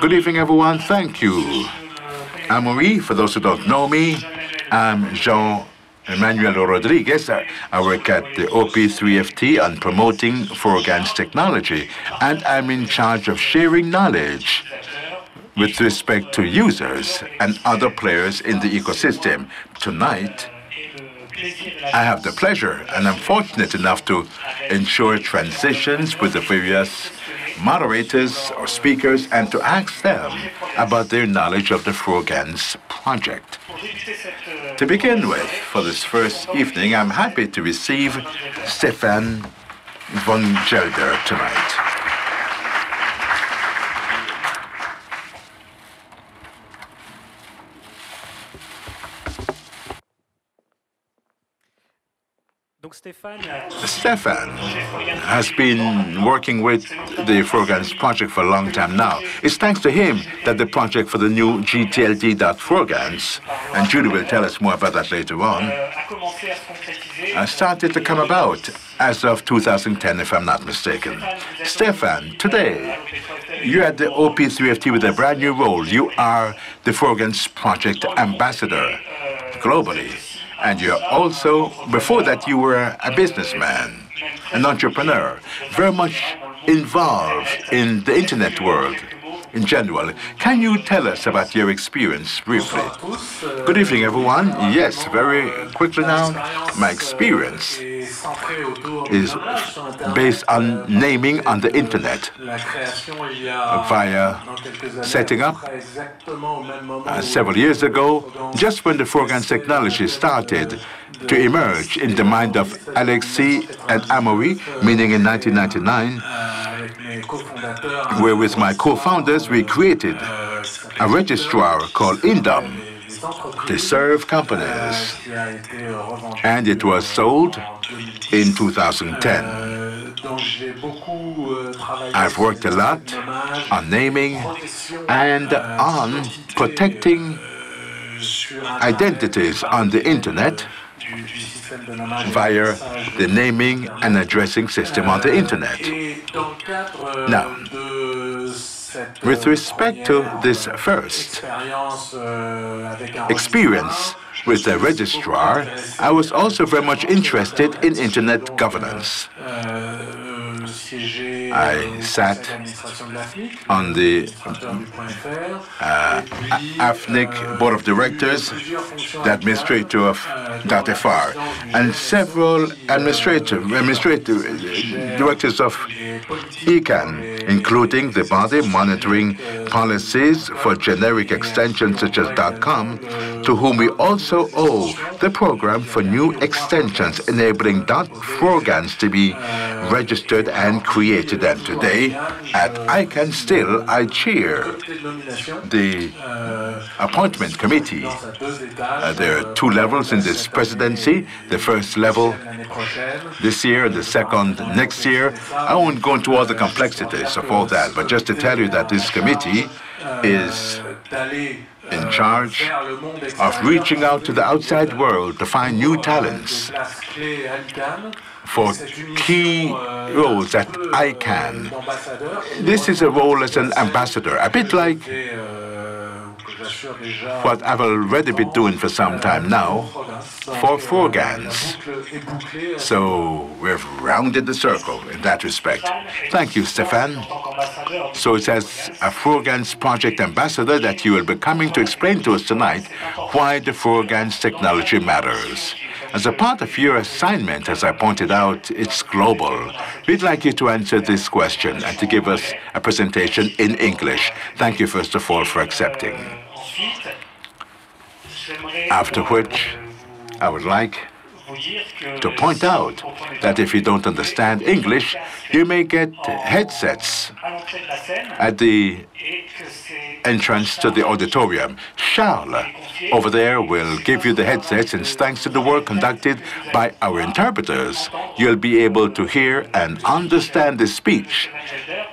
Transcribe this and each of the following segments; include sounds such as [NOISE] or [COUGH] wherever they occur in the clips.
Good evening, everyone. Thank you. I'm Marie. For those who don't know me, I'm Jean Emmanuel Rodriguez. I, work at the OP3FT on promoting Frogans technology, and I'm in charge of sharing knowledge with respect to users and other players in the ecosystem. Tonight, I have the pleasure and I'm fortunate enough to ensure transitions with the various moderators or speakers and to ask them about their knowledge of the Frogans project. To begin with, for this first evening, I'm happy to receive Stéphane Van Gelder tonight. Stéphane has been working with the Frogans project for a long time now. It's thanks to him that the project for the new GTLD.Frogans, and Julie will tell us more about that later on, uh, started to come about as of 2010, if I'm not mistaken. Stéphane, today, you're at the OP3FT with a brand new role. You are the Frogans project ambassador globally. And you're also, before that, you were a businessman, an entrepreneur, very much involved in the internet world in general. Can you tell us about your experience briefly? Good evening, everyone. Yes, very quickly now. My experience is based on naming on the internet via setting up uh, several years ago, just when the Frogans technology started to emerge in the mind of Alexis and Amaury, meaning in 1999 where with my co-founders we created a registrar called Indom to serve companies. And it was sold in 2010. I've worked a lot on naming and on protecting identities on the internet via the naming and addressing system on the internet. Now, with respect to this first experience with the registrar, I was also very much interested in internet governance. I sat on the uh, AFNIC board of directors, the administrator of .fr, and several administrative, administrative directors of ICANN, including the body monitoring policies for generic extensions such as .com, to whom we also owe the program for new extensions enabling .frogans to be registered and created. And today, at ICANN still, I chair the appointment committee. Uh, there are two levels in this presidency. The first level this year, the second next year. I won't go into all the complexities of all that, but just to tell you that this committee is in charge of reaching out to the outside world to find new talents for key roles at ICANN. This is a role as an ambassador, a bit like what I've already been doing for some time now for Frogans. So we've rounded the circle in that respect. Thank you, Stéphane. So it's as a Frogans project ambassador that you will be coming to explain to us tonight why the Frogans technology matters. As a part of your assignment, as I pointed out, it's global. We'd like you to answer this question and to give us a presentation in English. Thank you, first of all, for accepting. After which, I would like to point out that if you don't understand English, you may get headsets at the entrance to the auditorium. Charles over there will give you the headsets, and thanks to the work conducted by our interpreters, you'll be able to hear and understand the speech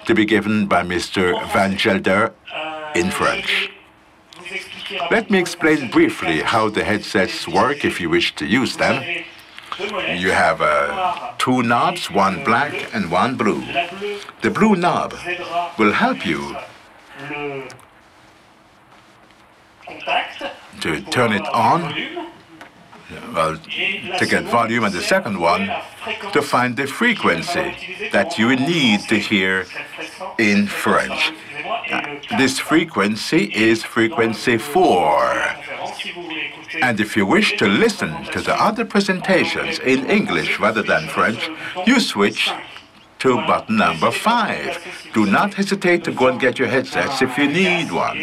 to be given by Mr. Van Gelder in French. Let me explain briefly how the headsets work if you wish to use them. You have uh, two knobs, one black and one blue. The blue knob will help you to turn it on well, to get volume, and the second one to find the frequency that you need to hear in French. This frequency is frequency 4. And if you wish to listen to the other presentations in English rather than French, you switch to button number five. Do not hesitate to go and get your headsets if you need one.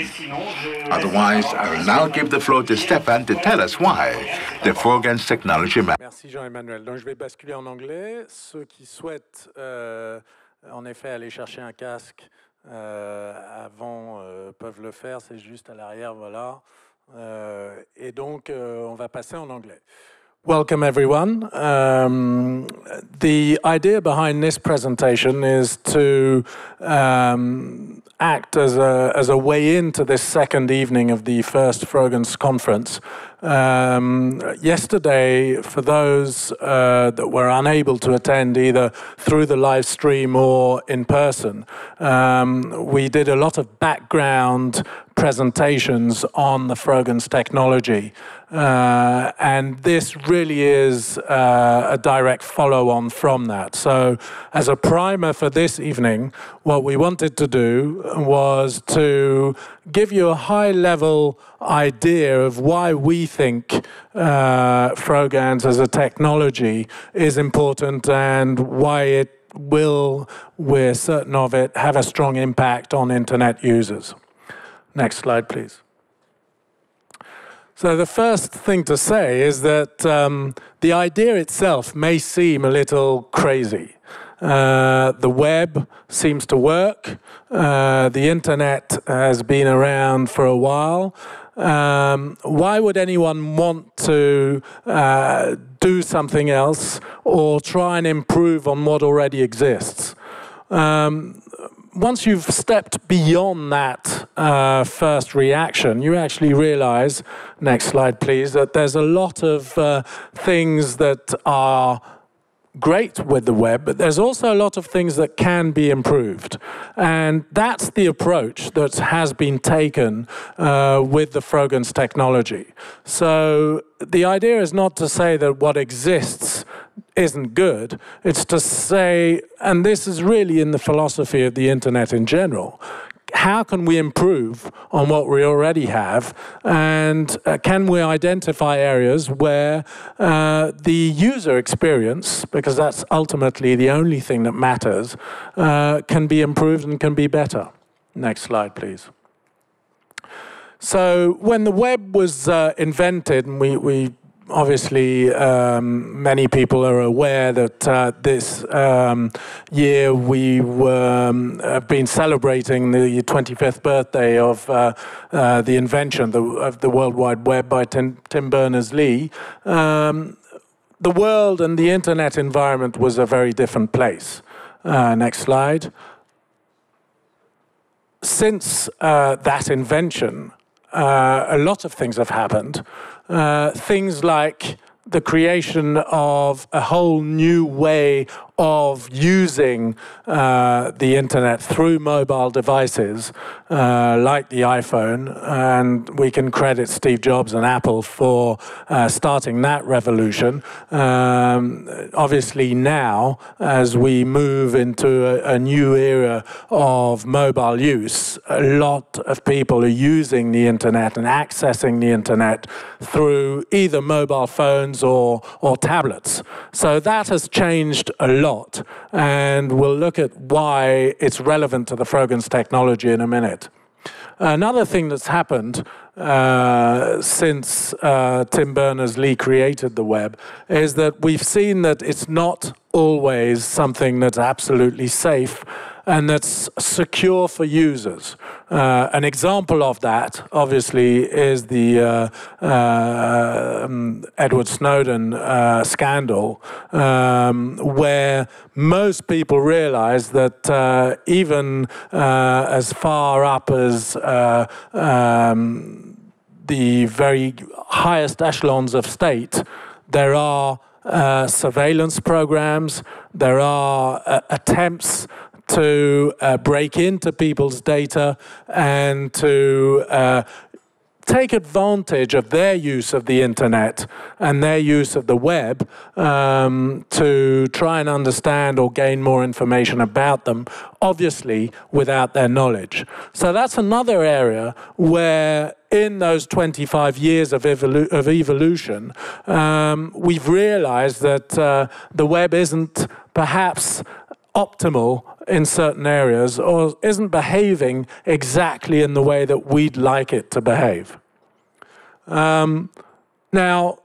Otherwise, I will now give the floor to Stéphane to tell us why the Frogans technology. Merci Jean-Emmanuel. Donc je vais basculer en anglais. Ceux qui souhaitent euh, en effet aller chercher un casque euh, avant euh, peuvent le faire. C'est juste à l'arrière, voilà. Euh, et donc euh, on va passer en anglais. Welcome, everyone. Um, the idea behind this presentation is to um, act as a, as a way into this second evening of the first Frogans conference. Um, yesterday, for those uh, that were unable to attend either through the live stream or in person, um, we did a lot of background presentations on the Frogans technology. Uh, and this really is uh, a direct follow on from that. So, as a primer for this evening, what we wanted to do was to give you a high level idea of why we think uh, Frogans as a technology is important and why it will, we're certain of it, have a strong impact on internet users. Next slide, please. So the first thing to say is that um, the idea itself may seem a little crazy. Uh, the web seems to work. Uh, the internet has been around for a while. Um, why would anyone want to uh, do something else or try and improve on what already exists? Um, once you've stepped beyond that uh, first reaction, you actually realize, next slide please, that there's a lot of uh, things that are great with the web, but there's also a lot of things that can be improved. And that's the approach that has been taken uh, with the Frogans technology. So the idea is not to say that what exists isn't good. It's to say, and this is really in the philosophy of the internet in general, how can we improve on what we already have? And uh, can we identify areas where uh, the user experience, because that's ultimately the only thing that matters, uh, can be improved and can be better? Next slide, please. So when the web was uh, invented, and we, we obviously, um, many people are aware that uh, this um, year we were, um, have been celebrating the 25th birthday of uh, uh, the invention of the World Wide Web by Tim, Tim Berners-Lee. Um, the world and the internet environment was a very different place. Uh, next slide. Since uh, that invention, uh, a lot of things have happened. Uh, things like the creation of a whole new way of using uh, the internet through mobile devices uh, like the iPhone. And we can credit Steve Jobs and Apple for uh, starting that revolution. Um, obviously, now, as we move into a, a, new era of mobile use, a lot of people are using the internet and accessing the internet through either mobile phones or, or tablets. So that has changed a lot lot, and we'll look at why it's relevant to the Frogance technology in a minute. Another thing that's happened uh, since uh, Tim Berners-Lee created the web is that we've seen that it's not always something that's absolutely safe and that's secure for users. Uh, an example of that, obviously, is the uh, uh, um, Edward Snowden uh, scandal, um, where most people realize that uh, even uh, as far up as um, the very highest echelons of state, there are uh, surveillance programs, there are uh, attempts to uh, break into people's data and to uh, take advantage of their use of the internet and their use of the web um, to try and understand or gain more information about them, obviously without their knowledge. So that's another area where in those 25 years of, evolu of evolution, um, we've realized that uh, the web isn't perhaps optimal in certain areas or isn't behaving exactly in the way that we'd like it to behave. Um, now,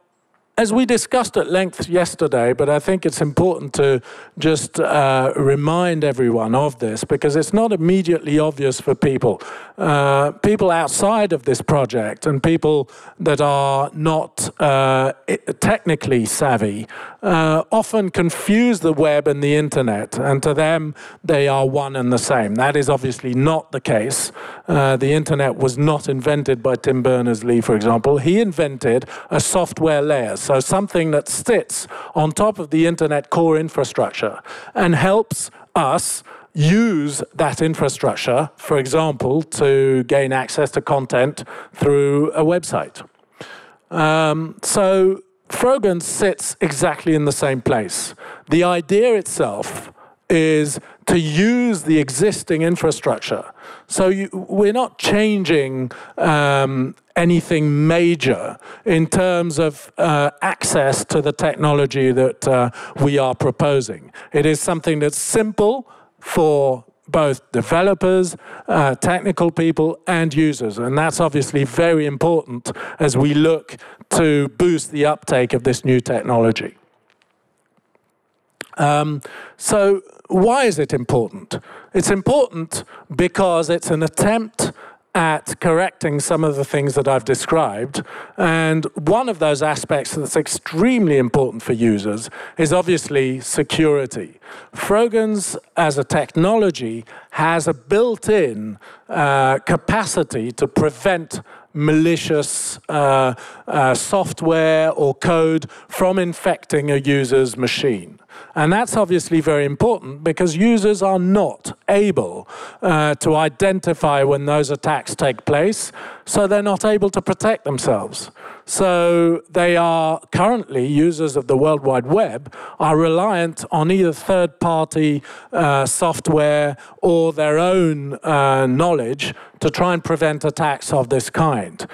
as we discussed at length yesterday, but I think it's important to just uh, remind everyone of this because it's not immediately obvious for people. Uh, people outside of this project and people that are not uh, technically savvy uh, often confuse the web and the internet, and to them, they are one and the same. That is obviously not the case. Uh, the internet was not invented by Tim Berners-Lee, for example. He invented a software layer so something that sits on top of the internet core infrastructure and helps us use that infrastructure, for example, to gain access to content through a website. Um, so Frogans sits exactly in the same place. The idea itself is to use the existing infrastructure. So you, we're not changing um, anything major in terms of uh, access to the technology that uh, we are proposing. It is something that's simple for both developers, uh, technical people, and users. And that's obviously very important as we look to boost the uptake of this new technology. Um, so why is it important? It's important because it's an attempt at correcting some of the things that I've described. And one of those aspects that's extremely important for users is obviously security. Frogans, as a technology, has a built-in uh, capacity to prevent malicious uh, uh, software or code from infecting a user's machine. And that's obviously very important because users are not able uh, to identify when those attacks take place, so they're not able to protect themselves. So they are currently, users of the World Wide Web, are reliant on either third-party uh, software or their own uh, knowledge to try and prevent attacks of this kind.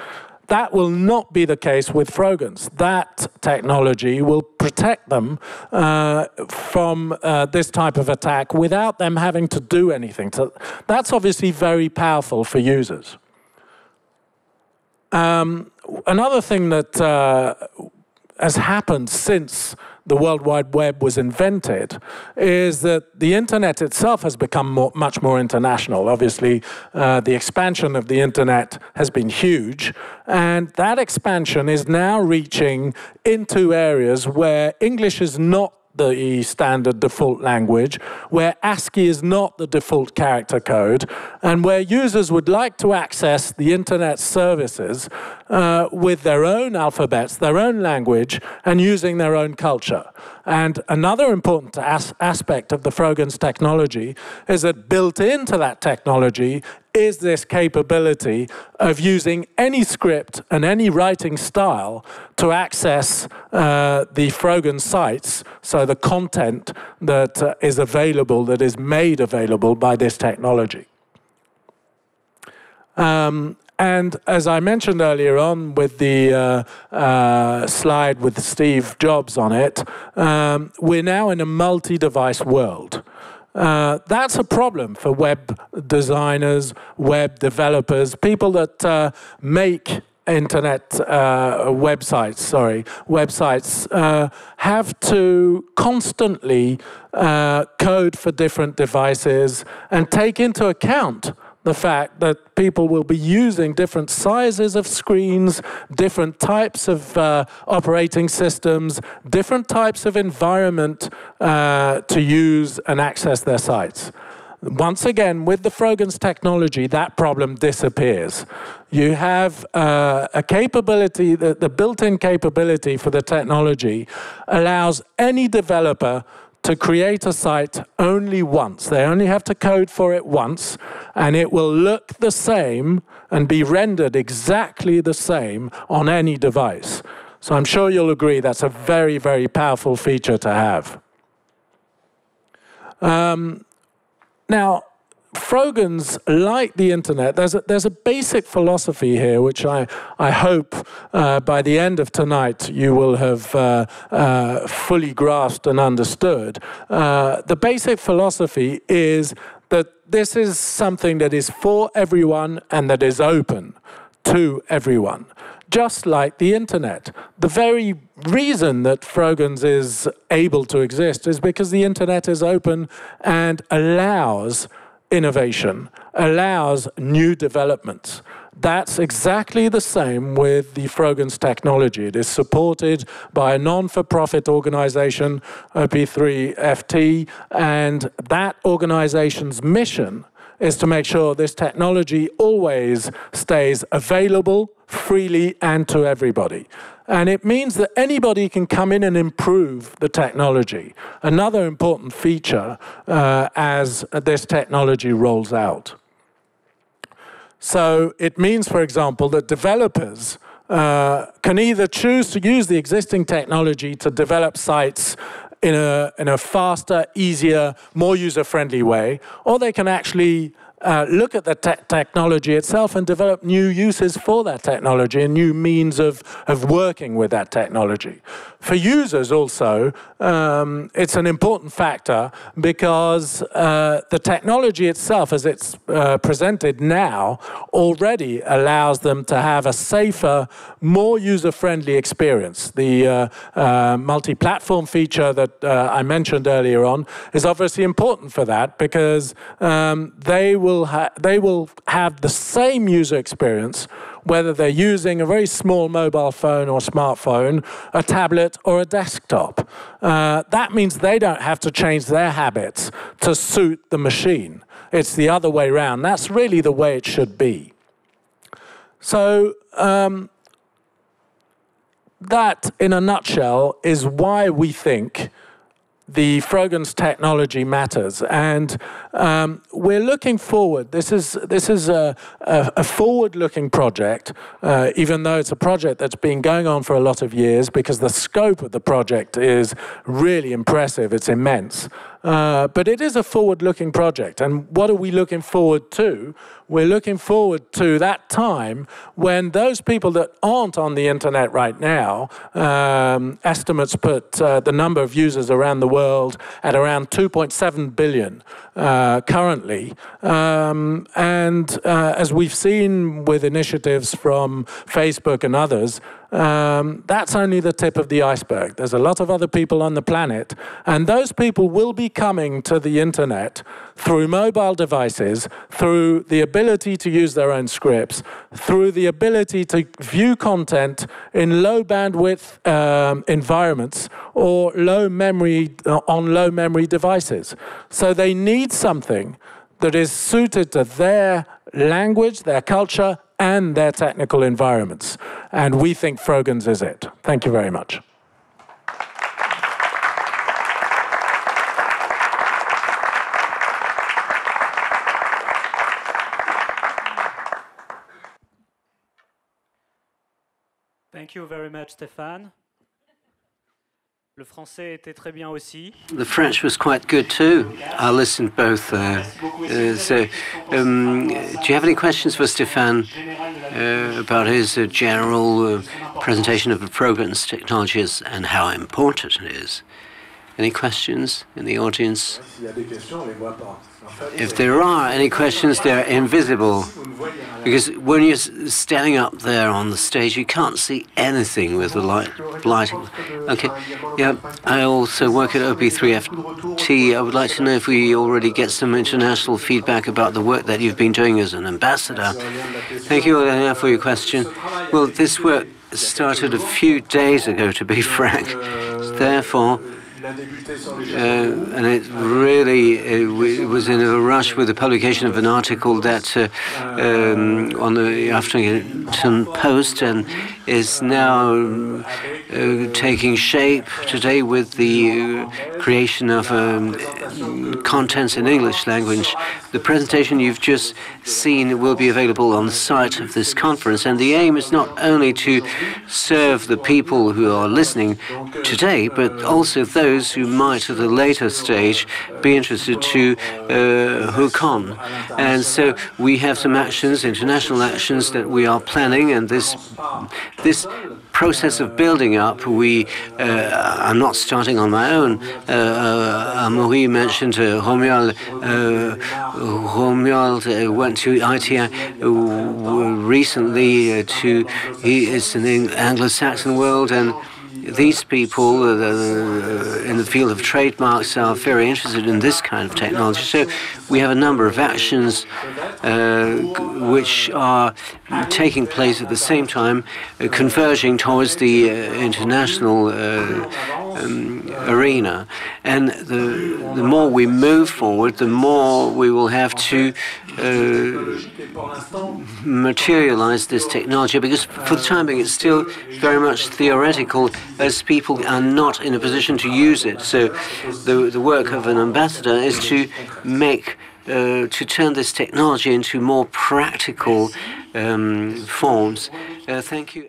That will not be the case with Frogans. That technology will protect them uh, from uh, this type of attack without them having to do anything. So that's obviously very powerful for users. Um, another thing that uh, has happened since the World Wide Web was invented is that the internet itself has become more, much more international. Obviously, uh, the expansion of the internet has been huge, and that expansion is now reaching into areas where English is not the standard default language, where ASCII is not the default character code, and where users would like to access the internet services uh, with their own alphabets, their own language, and using their own culture. And another important as aspect of the Frogans technology is that built into that technology is this capability of using any script and any writing style to access uh, the Frogans sites, so the content that uh, is available, that is made available by this technology. Um, and as I mentioned earlier on with the uh, uh, slide with Steve Jobs on it, um, we're now in a multi-device world. Uh, that's a problem for web designers, web developers, people that uh, make internet uh, websites, sorry, websites uh, have to constantly uh, code for different devices and take into account the fact that people will be using different sizes of screens, different types of uh, operating systems, different types of environment uh, to use and access their sites. once again, with the Frogans technology, that problem disappears. You have uh, a capability, the, the built-in capability for the technology allows any developer to create a site only once. They only have to code for it once, and it will look the same and be rendered exactly the same on any device. So I'm sure you'll agree that's a very, very powerful feature to have. Um, now, Frogans, like the internet, there's a, there's a basic philosophy here, which I, I hope uh, by the end of tonight you will have uh, uh, fully grasped and understood. Uh, the basic philosophy is that this is something that is for everyone and that is open to everyone just like the internet. The very reason that Frogans is able to exist is because the internet is open and allows innovation, allows new developments. That's exactly the same with the Frogans technology. It is supported by a non-for-profit organization, OP3FT, and that organization's mission is to make sure this technology always stays available freely and to everybody. And it means that anybody can come in and improve the technology. Another important feature uh, as this technology rolls out. So it means, for example, that developers uh, can either choose to use the existing technology to develop sites in a, in a faster, easier, more user-friendly way, or they can actually uh, look at the te technology itself and develop new uses for that technology and new means of, of working with that technology. For users also, um, it's an important factor because uh, the technology itself, as it's uh, presented now, already allows them to have a safer, more user-friendly experience. The uh, uh, multi-platform feature that I mentioned earlier on is obviously important for that because um, they will will they will have the same user experience whether they're using a very small mobile phone or smartphone, a tablet or a desktop. Uh, that means they don't have to change their habits to suit the machine. It's the other way around. That's really the way it should be. So um, that, in a nutshell, is why we think the Frogans technology matters. And um, we're looking forward. This is, this is a, a, a forward-looking project, uh, even though it's a project that's been going on for a lot of years because the scope of the project is really impressive. It's immense. Uh, but it is a forward-looking project. And what are we looking forward to? We're looking forward to that time when those people that aren't on the internet right now, um, estimates put uh, the number of users around the world at around 2.7 billion uh, currently. Um, and uh, as we've seen with initiatives from Facebook and others, um, that's only the tip of the iceberg. There's a lot of other people on the planet, and those people will be coming to the internet through mobile devices, through the ability to use their own scripts, through the ability to view content in low bandwidth um, environments or low memory uh, on low memory devices. So they need something that is suited to their language, their culture, and their technical environments. And we think Frogans is it. Thank you very much. Thank you very much, Stéphane. Le français était très bien aussi. The French was quite good too. I listened both. Uh, uh, so, um, do you have any questions for Stéphane uh, about his uh, general uh, presentation of the Frogans technologies and how important it is? Any questions in the audience? If there are any questions, they're invisible. Because when you're standing up there on the stage, you can't see anything with the light, lighting. Okay, yeah, I also work at OP3FT. I would like to know if we already get some international feedback about the work that you've been doing as an ambassador. Thank you, Elena, for your question. Well, this work started a few days ago, to be [LAUGHS] frank. Therefore, and it really it was in a rush with the publication of an article that uh, um, on the Huffington Post and is now uh, taking shape today with the uh, creation of um, contents in English language. The presentation you've just seen will be available on the site of this conference, and the aim is not only to serve the people who are listening today, but also those who might at a later stage be interested to uh, hook on. And so we have some actions, international actions that we are planning, and this this process of building up, we uh, are not starting on my own. Uh, uh, mentioned uh, Romuald. Uh, Romuald uh, went to ITI recently to, he is in the Anglo-Saxon world and these people uh, uh, in the field of trademarks are very interested in this kind of technology. So we have a number of actions uh, which are taking place at the same time, uh, converging towards the uh, international uh, um, arena. And the, the more we move forward, the more we will have to materialize this technology because for the time being it's still very much theoretical as people are not in a position to use it. So the, the work of an ambassador is to make uh, to turn this technology into more practical um, forms. Uh, thank you.